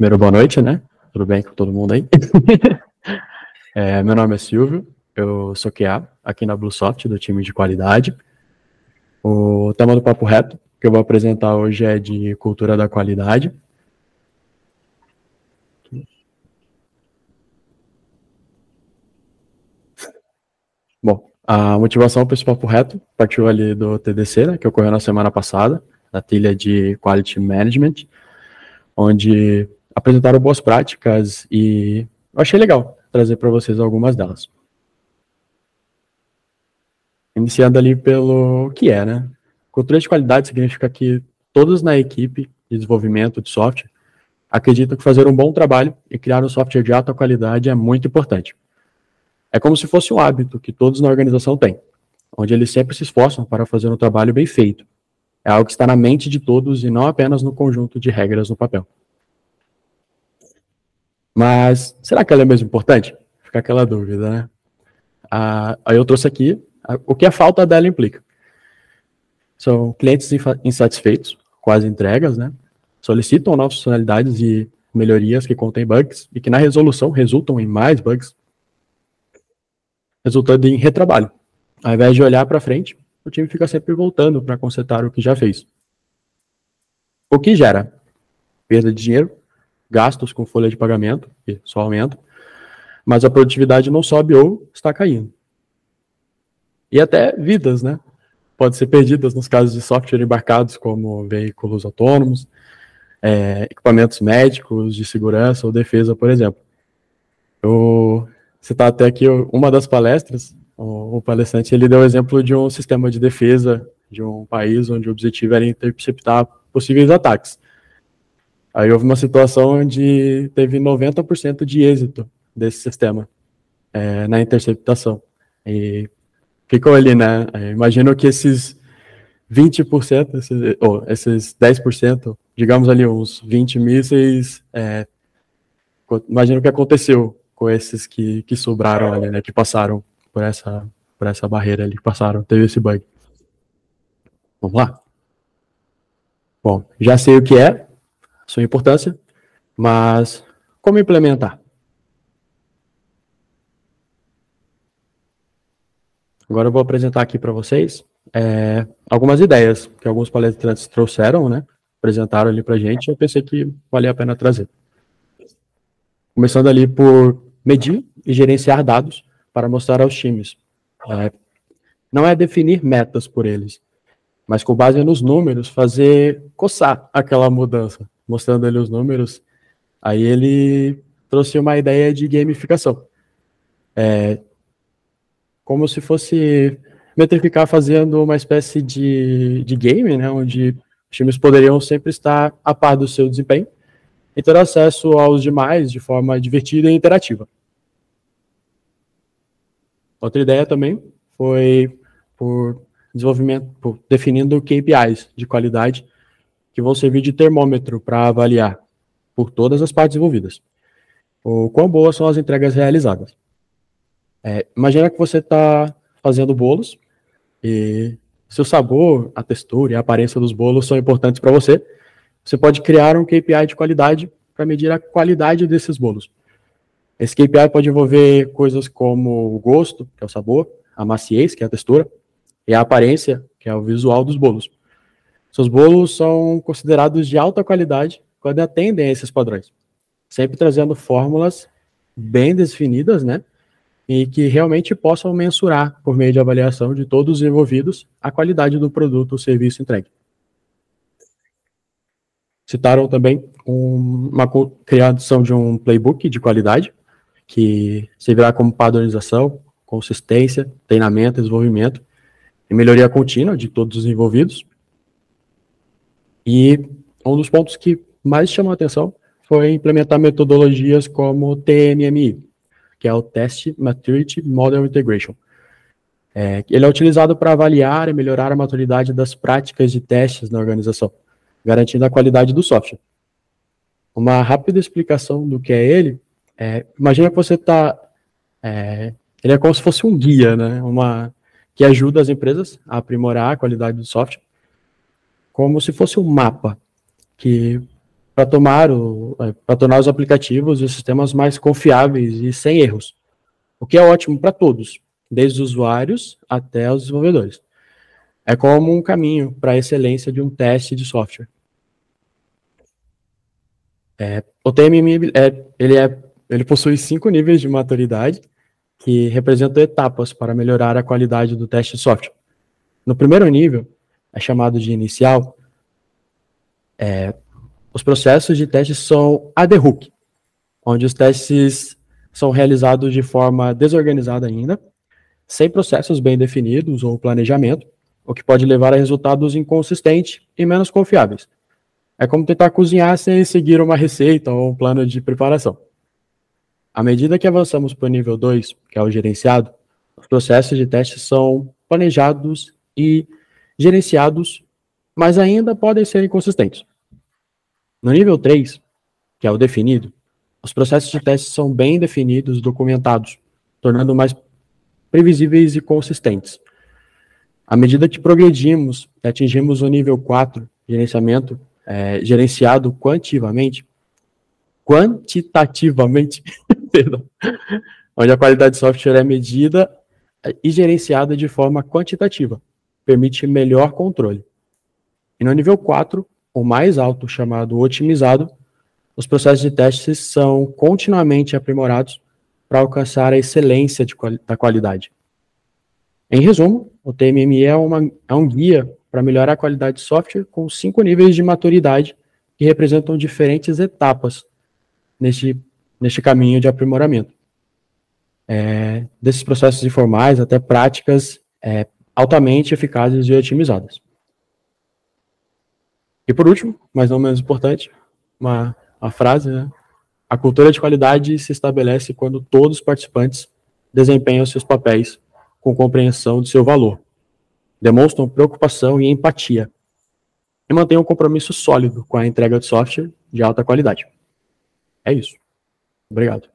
Primeiro, boa noite, né? Tudo bem com todo mundo aí? é, meu nome é Silvio, eu sou QA aqui na Bluesoft, do time de qualidade. O tema do Papo Reto que eu vou apresentar hoje é de cultura da qualidade. Bom, a motivação para esse papo reto partiu ali do TDC, né, que ocorreu na semana passada, na trilha de Quality Management, onde apresentaram boas práticas e eu achei legal trazer para vocês algumas delas. Iniciando ali pelo que é, né? Cultura de qualidade significa que todos na equipe de desenvolvimento de software acreditam que fazer um bom trabalho e criar um software de alta qualidade é muito importante. É como se fosse um hábito que todos na organização têm, onde eles sempre se esforçam para fazer um trabalho bem feito. É algo que está na mente de todos e não apenas no conjunto de regras no papel. Mas será que ela é mesmo importante? Fica aquela dúvida, né? Ah, aí eu trouxe aqui o que a falta dela implica. São clientes insatisfeitos com as entregas, né? Solicitam novas funcionalidades e melhorias que contêm bugs e que na resolução resultam em mais bugs resultando em retrabalho. Ao invés de olhar para frente, o time fica sempre voltando para consertar o que já fez. O que gera perda de dinheiro, gastos com folha de pagamento, que só aumenta, mas a produtividade não sobe ou está caindo. E até vidas, né? Pode ser perdidas nos casos de software embarcados, como veículos autônomos, é, equipamentos médicos, de segurança ou defesa, por exemplo. Eu citar até aqui uma das palestras, o, o palestrante ele deu o exemplo de um sistema de defesa de um país onde o objetivo era interceptar possíveis ataques. Aí houve uma situação onde teve 90% de êxito desse sistema é, na interceptação. E ficou ali, né? Imagino que esses 20%, esses, ou esses 10%, digamos ali uns 20 mísseis, é, imagino o que aconteceu com esses que, que sobraram ali, né? Que passaram por essa, por essa barreira ali, que passaram, teve esse bug. Vamos lá? Bom, já sei o que é, sua importância, mas como implementar? Agora eu vou apresentar aqui para vocês é, algumas ideias que alguns palestrantes trouxeram, né? Apresentaram ali para gente. Eu pensei que valia a pena trazer. Começando ali por medir e gerenciar dados para mostrar aos times. É, não é definir metas por eles, mas com base nos números, fazer coçar aquela mudança, mostrando ali os números. Aí ele trouxe uma ideia de gamificação. É, como se fosse metrificar fazendo uma espécie de, de game, né, onde os times poderiam sempre estar a par do seu desempenho e ter acesso aos demais de forma divertida e interativa. Outra ideia também foi por desenvolvimento, por definindo KPIs de qualidade que vão servir de termômetro para avaliar por todas as partes envolvidas o quão boas são as entregas realizadas. É, imagina que você está fazendo bolos e se o sabor, a textura e a aparência dos bolos são importantes para você, você pode criar um KPI de qualidade para medir a qualidade desses bolos. Esse KPI pode envolver coisas como o gosto, que é o sabor, a maciez, que é a textura, e a aparência, que é o visual dos bolos. Seus bolos são considerados de alta qualidade quando atendem a esses padrões, sempre trazendo fórmulas bem definidas, né? E que realmente possam mensurar, por meio de avaliação de todos os envolvidos, a qualidade do produto ou serviço entregue. Citaram também uma criação de um playbook de qualidade, que servirá como padronização, consistência, treinamento, desenvolvimento e melhoria contínua de todos os envolvidos. E um dos pontos que mais chamou a atenção foi implementar metodologias como TMMI, que é o Test Maturity Model Integration. É, ele é utilizado para avaliar e melhorar a maturidade das práticas de testes na organização, garantindo a qualidade do software. Uma rápida explicação do que é ele é, imagina que você está. É, ele é como se fosse um guia, né? Uma, que ajuda as empresas a aprimorar a qualidade do software, como se fosse um mapa que para tomar o, é, para tornar os aplicativos e os sistemas mais confiáveis e sem erros, o que é ótimo para todos, desde os usuários até os desenvolvedores. É como um caminho para a excelência de um teste de software. É, o TMM é, ele, é, ele possui cinco níveis de maturidade que representam etapas para melhorar a qualidade do teste de software. No primeiro nível, é chamado de inicial, é, os processos de teste são ad hoc, onde os testes são realizados de forma desorganizada ainda, sem processos bem definidos ou planejamento, o que pode levar a resultados inconsistentes e menos confiáveis. É como tentar cozinhar sem seguir uma receita ou um plano de preparação. À medida que avançamos para o nível 2, que é o gerenciado, os processos de teste são planejados e gerenciados, mas ainda podem ser inconsistentes. No nível 3, que é o definido, os processos de teste são bem definidos e documentados, tornando mais previsíveis e consistentes. À medida que progredimos e atingimos o nível 4, gerenciamento, é, gerenciado quantitativamente, quantitativamente, onde a qualidade de software é medida e gerenciada de forma quantitativa, permite melhor controle. E no nível 4, o mais alto, chamado otimizado, os processos de testes são continuamente aprimorados para alcançar a excelência quali da qualidade. Em resumo, o TMME é, uma, é um guia para melhorar a qualidade de software com cinco níveis de maturidade que representam diferentes etapas neste, neste caminho de aprimoramento. É, desses processos informais até práticas é, altamente eficazes e otimizadas. E por último, mas não menos importante, uma, uma frase, né? A cultura de qualidade se estabelece quando todos os participantes desempenham seus papéis com compreensão de seu valor, demonstram preocupação e empatia, e mantêm um compromisso sólido com a entrega de software de alta qualidade. É isso. Obrigado.